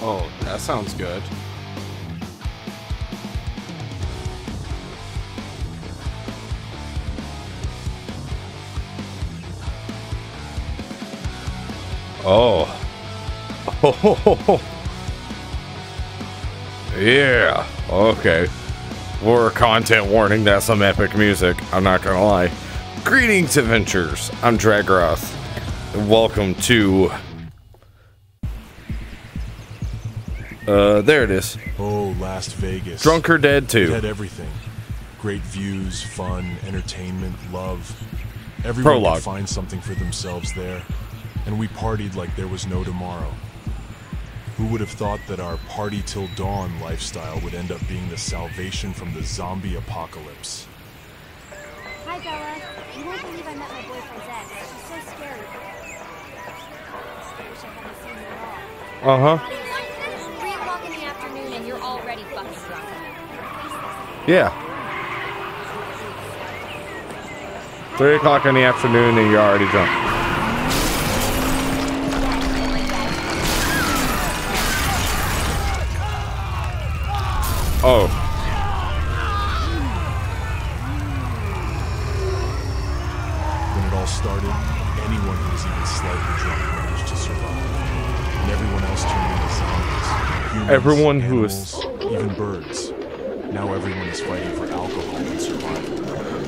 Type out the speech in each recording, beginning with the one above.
Oh, that sounds good. Oh. Oh. Yeah. Okay. War content warning. That's some epic music. I'm not gonna lie. Greetings, adventures. I'm Dragaroth. Welcome to. Uh, there it is. Oh, Las Vegas. Drunk or Dead It 2. had everything. Great views, fun, entertainment, love. Everyone Prologue. could find something for themselves there. And we partied like there was no tomorrow. Who would have thought that our party till dawn lifestyle would end up being the salvation from the zombie apocalypse? Hi, Bella. You won't believe I met my boyfriend's ex. She's so scary. I wish I hadn't seen her at all. Uh huh. Yeah. Three o'clock in the afternoon and you're already drunk. Oh. When it all started, anyone who was even slightly drunk managed to survive. And everyone else turned into zombies. Humans, Everyone who animals, even birds. Now everyone is fighting for alcohol and survival.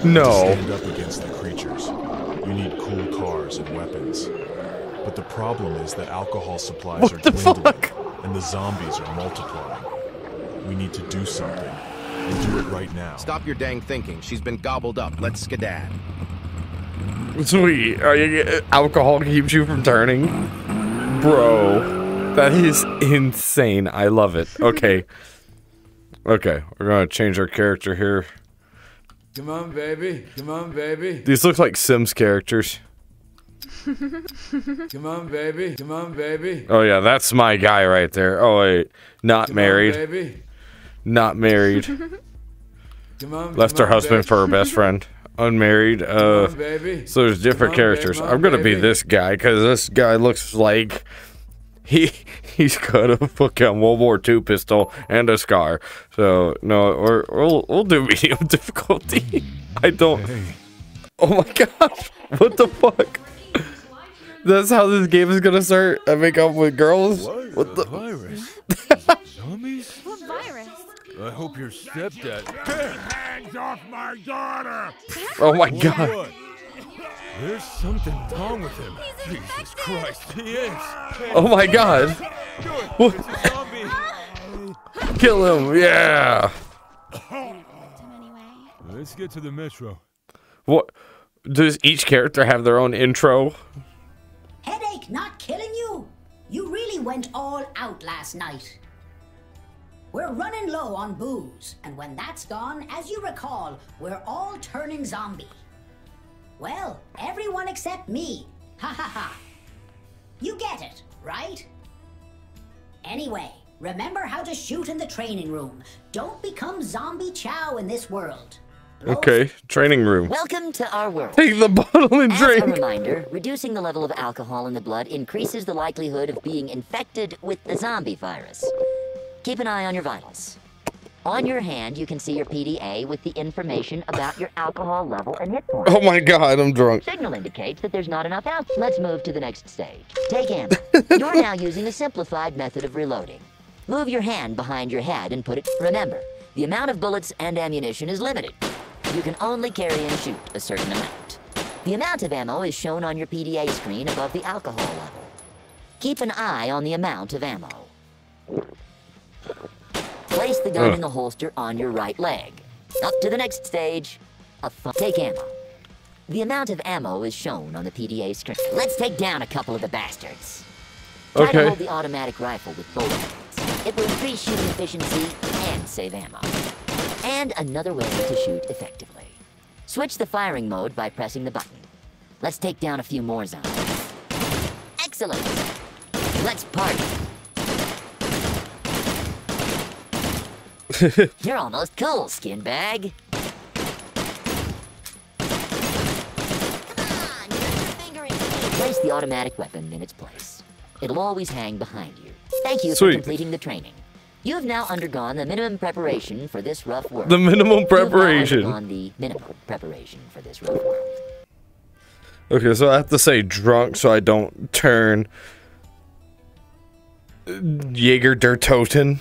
To No. stand up against the creatures, you need cool cars and weapons. But the problem is that alcohol supplies What are the dwindling, fuck? and the zombies are multiplying. We need to do something, and do it right now. Stop your dang thinking. She's been gobbled up. Let's skedad. Sweet. Are you, uh, alcohol keeps you from turning? Bro. That is insane. I love it. Okay. Okay. We're going to change our character here. Come on, baby. Come on, baby. These look like Sims characters. Come on, baby. Come on, baby. Oh, yeah. That's my guy right there. Oh, wait. Not Come married. On, baby. Not married. Come on. Left her husband baby. for her best friend. Unmarried. Come Uh, on, baby. so there's different characters. I'm gonna be this guy because this guy looks like he he's got a fucking World War II pistol and a scar. So no, or we'll we'll do medium difficulty. I don't. Oh my gosh! What the fuck? That's how this game is gonna start. I make up with girls. What the? virus? Zombies? What virus? I hope your stepdad. Hands off my daughter! Oh my god! What? There's something wrong with him. Jesus Christ, he is. Oh my god! What? It's a zombie. Kill him! Yeah! Let's get to the metro. What? Does each character have their own intro? Headache not killing you? You really went all out last night. We're running low on booze, and when that's gone, as you recall, we're all turning zombie. Well, everyone except me. Ha ha ha. You get it, right? Anyway, remember how to shoot in the training room. Don't become zombie chow in this world. Okay, training room. Welcome to our world. Take the bottle and As a reminder, reducing the level of alcohol in the blood increases the likelihood of being infected with the zombie virus. Keep an eye on your vitals. On your hand, you can see your PDA with the information about your alcohol level and hit points. Oh my god, I'm drunk. Signal indicates that there's not enough alcohol. Let's move to the next stage. Take ammo. You're now using a simplified method of reloading. Move your hand behind your head and put it. Remember, the amount of bullets and ammunition is limited. You can only carry and shoot a certain amount. The amount of ammo is shown on your PDA screen above the alcohol level. Keep an eye on the amount of ammo. Place the gun Ugh. in the holster on your right leg. Up to the next stage. A take ammo. The amount of ammo is shown on the PDA screen. Let's take down a couple of the bastards. Try Okay. to hold the automatic rifle with both hands. It will increase shooting efficiency and save ammo. And another way to shoot effectively. Switch the firing mode by pressing the button. Let's take down a few more zombies. Excellent. Let's party. You're almost cool, skin bag. Place the automatic weapon in its place. It'll always hang behind you. Thank you Sweet. for completing the training. You have now undergone the minimum preparation for this rough world. The minimum You have now preparation. undergone the minimum preparation for this rough world. Okay, so I have to say drunk so I don't turn Jaeger der Toten.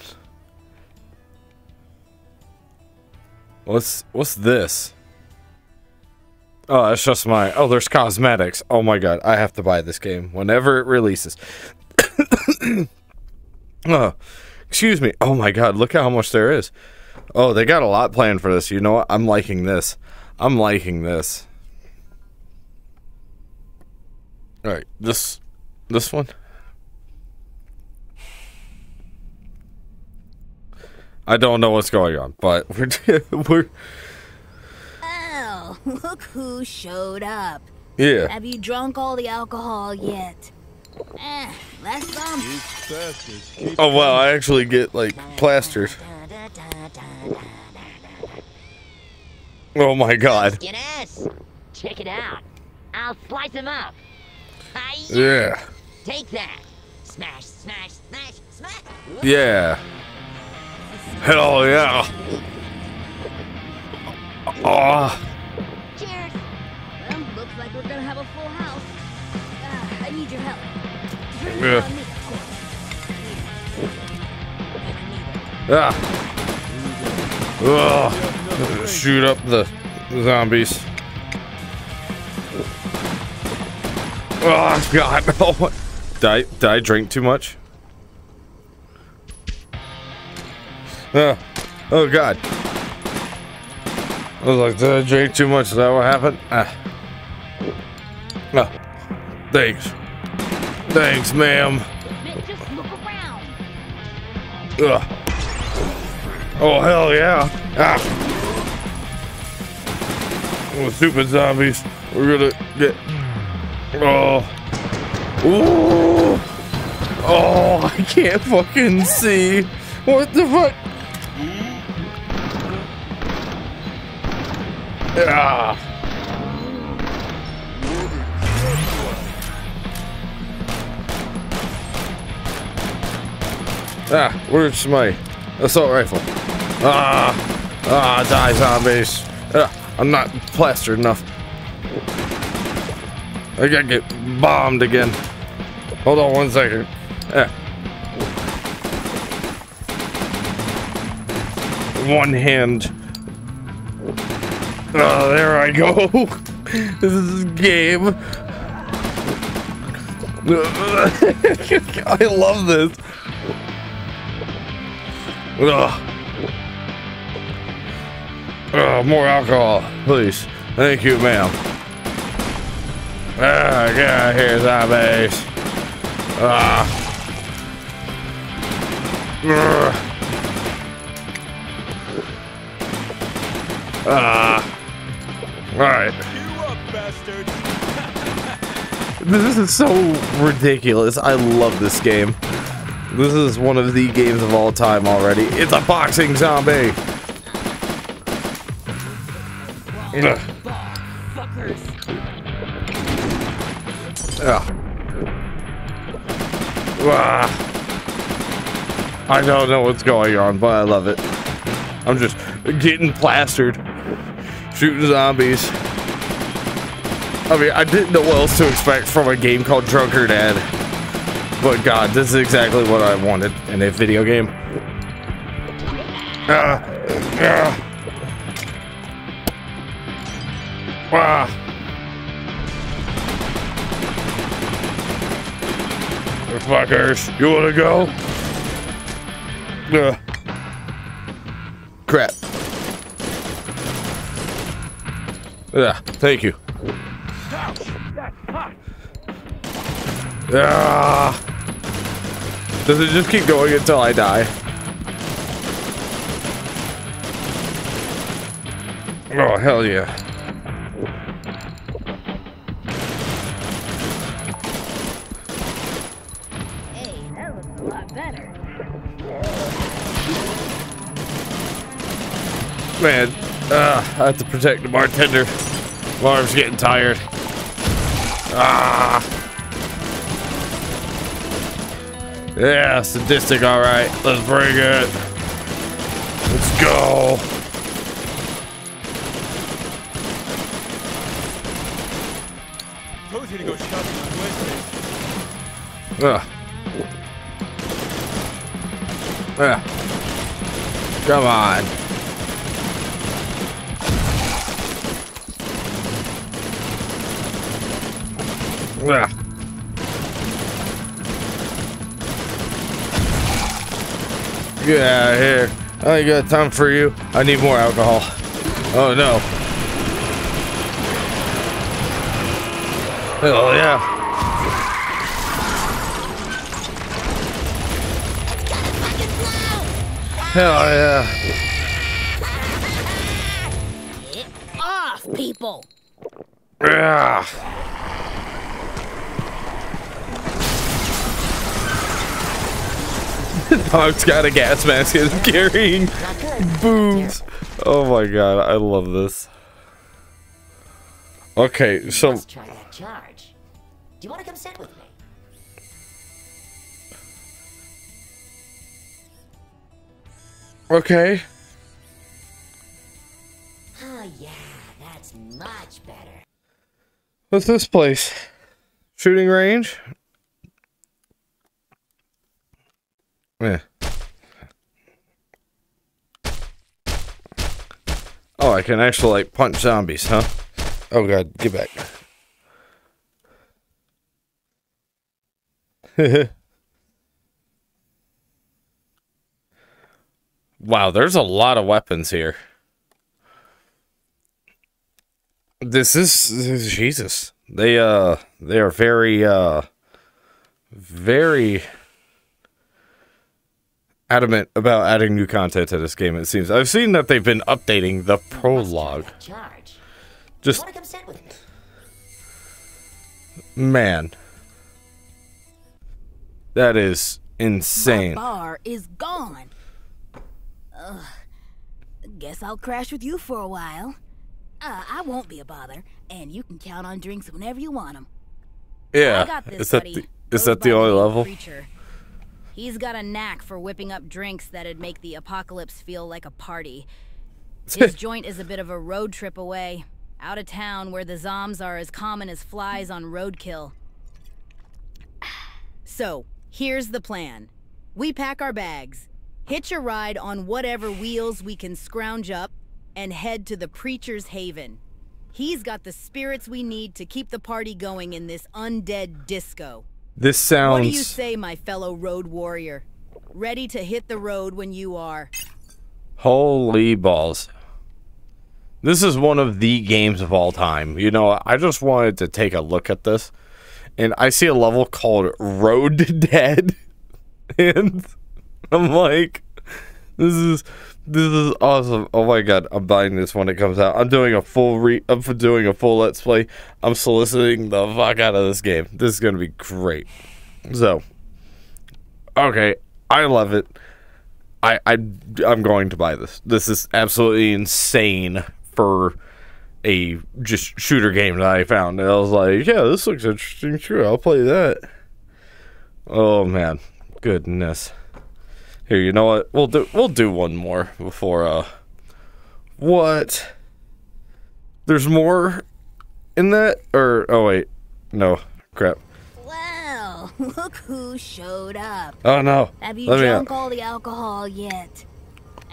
What's what's this? Oh, that's just my. Oh, there's cosmetics. Oh my god, I have to buy this game whenever it releases. oh, excuse me. Oh my god, look how much there is. Oh, they got a lot planned for this. You know what? I'm liking this. I'm liking this. All right, this this one. I don't know what's going on, but we're we're Oh, look who showed up. yeah. Have you drunk all the alcohol yet? Eh, last some. Oh wow, I actually get like plasters. Oh my god. Skinner's! Check it out. I'll slice him up. Yeah. Take that. Smash, smash, smash, smash. Yeah. Hell yeah. Oh, Cheers. Well, looks like we're gonna have a full house. Ah, I need your help. Turn Yeah. me, ah. Ugh. Shoot up the zombies. Oh god. Oh. Did I, did I drink too much? Uh, oh god. I was like, did I drink too much? Is that what happened? Ah. Ah. Thanks. Thanks, ma'am. Ugh. Oh hell yeah! Ah. Oh, stupid zombies. We're gonna get. Oh. Ooh. Oh, I can't fucking see. What the fuck? Ah. Ah, where's my assault rifle? Ah, ah, die zombies. Ah, I'm not plastered enough. I gotta get bombed again. Hold on one second. Ah. One hand. Oh, there I go. this is game. I love this. Ugh. Ugh, more alcohol, please. Thank you, ma'am. Ah, get out of here, zombies. Ah. Ugh. Ah. Alright. This is so ridiculous. I love this game. This is one of the games of all time already. It's a boxing zombie. Ugh. Ugh. I don't know what's going on, but I love it. I'm just getting plastered, shooting zombies. I mean, I didn't know what else to expect from a game called Drunk or Dead. But God, this is exactly what I wanted in a video game. Ah, ah. Ah. Fuckers, you wanna go? Ugh. Crap. Yeah, thank you. Ah. Does it just keep going until I die? Oh, hell yeah. Hey, that looks a lot better. Man, uh, I have to protect the bartender. My arm's getting tired. Ah. Yeah, sadistic, alright. Let's bring it. Let's go. Ugh. Ugh. Come on. Ugh. Get out of here. I ain't got time for you. I need more alcohol. Oh no. Oh yeah. Hell yeah. Get off, people! Yeah. Dog's got a gas mask and is carrying Not booms. Oh my god, I love this. Okay, so Let's try that charge. Do you want to come sit with me? okay. Oh yeah, that's much better. What's this place? Shooting range? Yeah. Oh, I can actually like punch zombies, huh? Oh god, get back. wow, there's a lot of weapons here. This is, this is Jesus. They uh they are very uh very adamant about adding new content to this game it seems. I've seen that they've been updating the prologue. Just Want to come sit with me? man. That is insane. My Bar is gone. Ugh. Guess I'll crash with you for a while. Uh, I won't be a bother, and you can count on drinks whenever you want them. I Yeah. got this, Is that buddy. the, is Goes that the only level? Preacher. He's got a knack for whipping up drinks that'd make the apocalypse feel like a party. His joint is a bit of a road trip away, out of town where the zoms are as common as flies on roadkill. So, here's the plan. We pack our bags, hitch a ride on whatever wheels we can scrounge up, and head to the Preacher's Haven. He's got the spirits we need to keep the party going in this undead disco. This What do you sounds say, my fellow road warrior? Ready to hit the road when you are. holy balls. This is one of the games of all time. You know, I just wanted to take a look at this and I see a level called Road to Dead and I'm like this is this is awesome. Oh my god, I'm buying this when it comes out. I'm doing a full re I'm doing a full let's play. I'm soliciting the fuck out of this game. This is going to be great. So, okay, I love it. I, I I'm going to buy this. This is absolutely insane for a just shooter game that I found. And I was like, yeah, this looks interesting. Sure, I'll play that. Oh man, goodness. Here, you know what? We'll do we'll do one more before uh what? There's more in that or oh wait. No. Crap. Well, look who showed up. Oh no. Have you Let me drunk out. all the alcohol yet?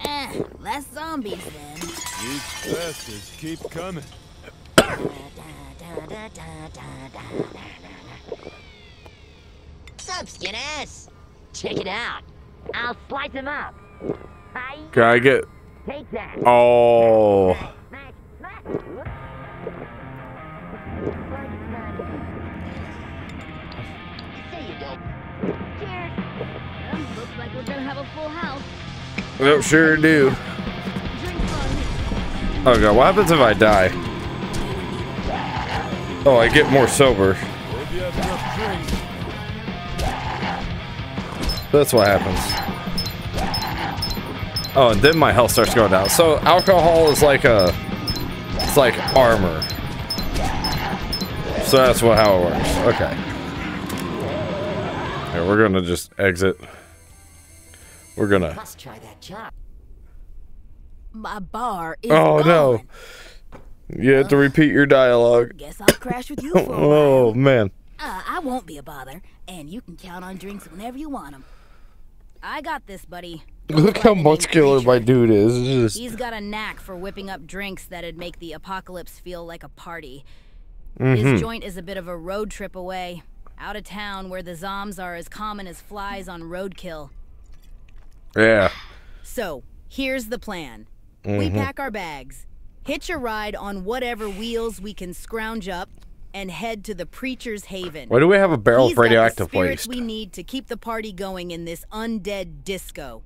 Eh, less zombies then. These bastards keep coming. Sup, skinheads? Check it out. I'll slice him up. Can I get take that. Oh Smack, smack. Whoop. There you go. Cheers. Well, looks like we're gonna have a full house. Yep, sure do. Drinks on me. Oh god, what happens if I die? Oh, I get more sober. That's what happens. Oh, and then my health starts going down. So alcohol is like a, it's like armor. So that's what how it works. Okay. Yeah, we're gonna just exit. We're gonna. Must try that job. My bar is Oh no! You have to repeat your dialogue. Guess I'll crash with you for a while. Oh man. Uh, I won't be a bother, and you can count on drinks whenever you want them. I got this, buddy. Look how muscular my dude is. Just He's got a knack for whipping up drinks that'd make the apocalypse feel like a party. Mhm. His joint is a bit of a road trip away, out of town where the zombs are as common as flies on roadkill. yeah. So, here's the plan. We Mhm. pack our bags, hitch a ride on whatever wheels we can scrounge up, and head to the Preacher's Haven. Why do we have a barrel He's of got the radioactive waste? we need to keep the party going in this undead disco.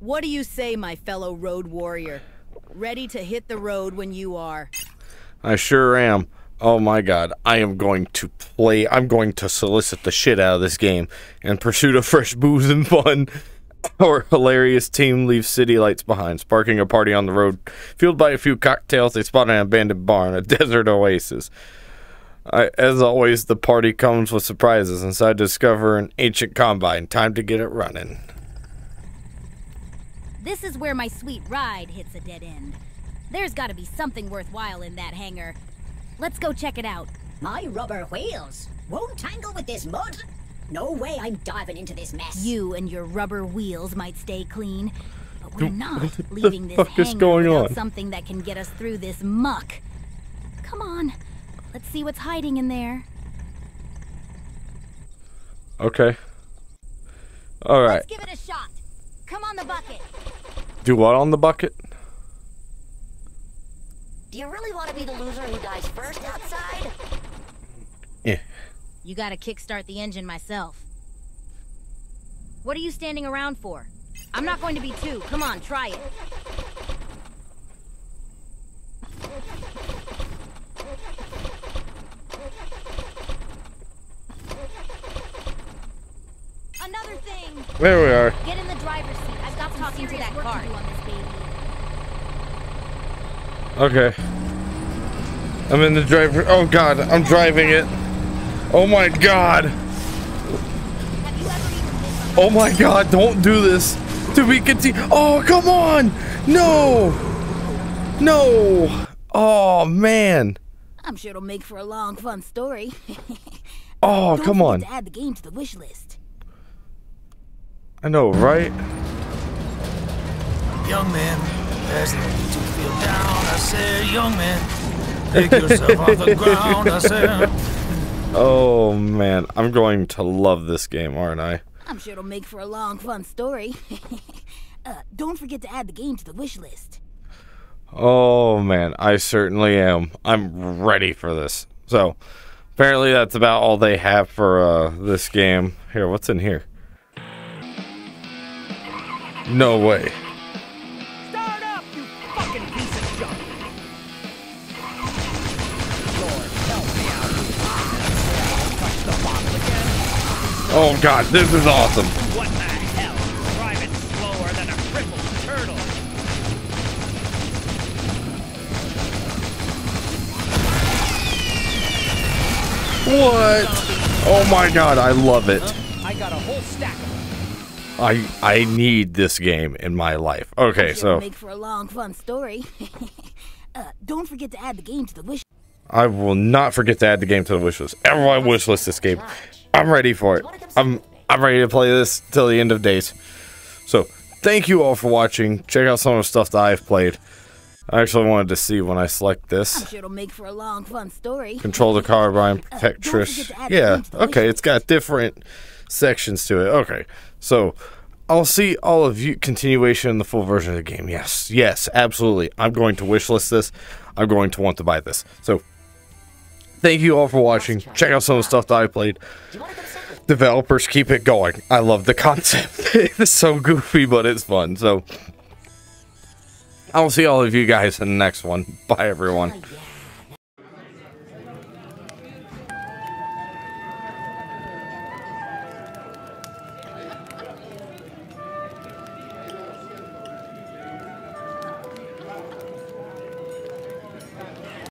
What do you say, my fellow road warrior? Ready to hit the road when you are. I sure am. Oh my god, I am going to play. I'm going to solicit the shit out of this game in pursuit of fresh booze and fun. Our hilarious team leaves city lights behind, sparking a party on the road. Fueled by a few cocktails, they spot an abandoned barn, a desert oasis. I, as always, the party comes with surprises. and so I discover an ancient combine. Time to get it running. This is where my sweet ride hits a dead end. There's gotta be something worthwhile in that hangar. Let's go check it out. My rubber wheels won't tangle with this mud. No way I'm diving into this mess. You and your rubber wheels might stay clean, but we're not leaving this fuck is hangar going without on? something that can get us through this muck. Come on, let's see what's hiding in there. Okay. Alright. Let's give it a shot. Come on the bucket. Do what on the bucket? Do you really want to be the loser who dies first outside? Yeah. You gotta kickstart the engine myself. What are you standing around for? I'm not going to be two. Come on, try it. Another thing. There we are. Get in the driver's seat. I've got talking to that car. on this baby. Okay. I'm in the driver. Oh god, I'm driving it. Oh my god. Oh my god, don't do this. To be continued. Oh, come on. No. No. Oh man. I'm sure it'll make for a long, fun story. Oh, Don't come on. To add the game to the wish list. I know, right? Young man, there's no need to feel down. I said, young man, pick yourself off the ground. I said, Oh man, I'm going to love this game, aren't I? I'm sure it'll make for a long, fun story. uh, don't forget to add the game to the wish list. Oh man, I certainly am. I'm ready for this. So, apparently that's about all they have for uh, this game. Here, what's in here? No way. Start up, you fucking piece of junk! Lord, help me out. Touch the bottle again. Oh god, this is awesome. What the hell? Slower than a crippled turtle. What? Oh my god, I love it. I got a whole stack. I I need this game in my life. Okay, I'm sure it'll so make for a long, fun story. uh, don't forget to add the game to the wish. I will not forget to add the game to the wish list. Everyone wish list this game. I'm ready for it. I'm I'm ready to play this till the end of days. So thank you all for watching. Check out some of the stuff that I've played. I actually wanted to see when I select this. I'm sure it'll make for a long, fun story. Control the carbine, protect don't Trish. to add the Yeah, game to the wish okay, it's got different sections to it. Okay, so I'll see all of you continuation in the full version of the game. Yes, yes, absolutely. I'm going to wishlist this. I'm going to want to buy this. So thank you all for watching. Check out some of the stuff that I played. Developers keep it going. I love the concept. it's so goofy, but it's fun. So I'll see all of you guys in the next one. Bye, everyone.